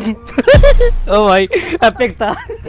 oh my, apektahan.